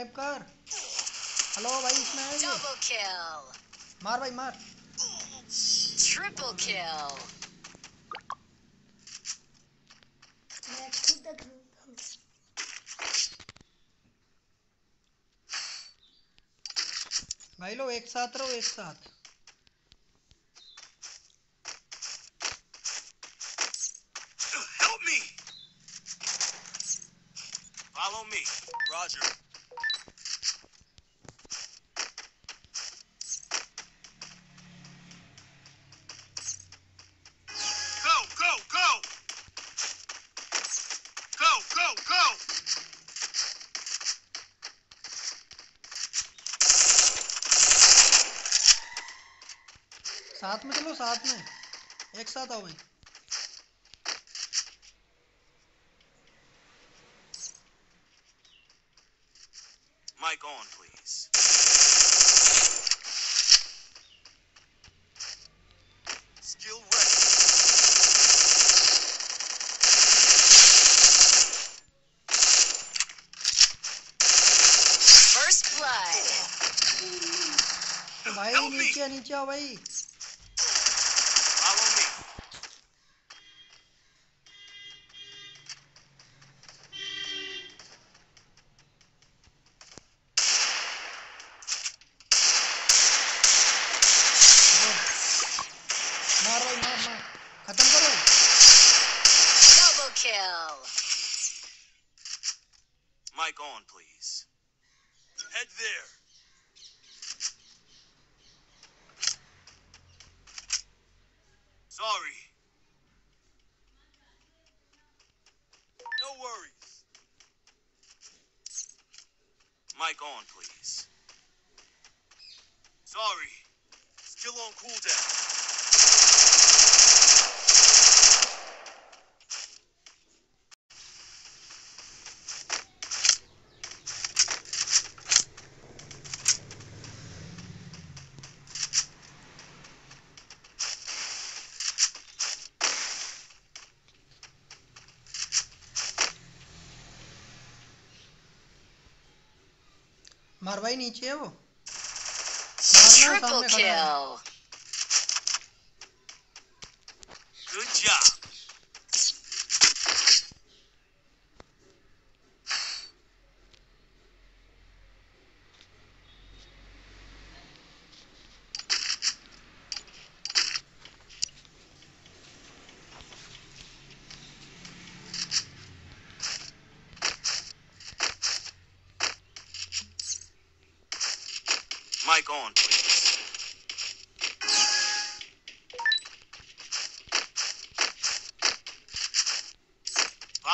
Revive कर hello भाई इसमें है ये। Double मार भाई मार खुद तक भाई लोग एक साथ रहो एक साथ Help me! Follow me. Roger. साथ में चलो साथ में। एक साथ आओ भाई। Mic on, please. Skill ready. First blood. भाई Help me! नीचे नीचे आओ भाई Mic on, please. Head there. Sorry. No worries. Mic on, please. Sorry. Skill on cooldown. भरवाई नीचे है वो। ट्रिपल किल रुक जा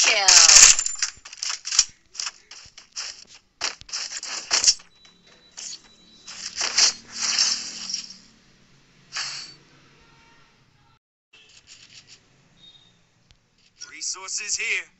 Kill. Resources here.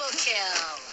Double kill.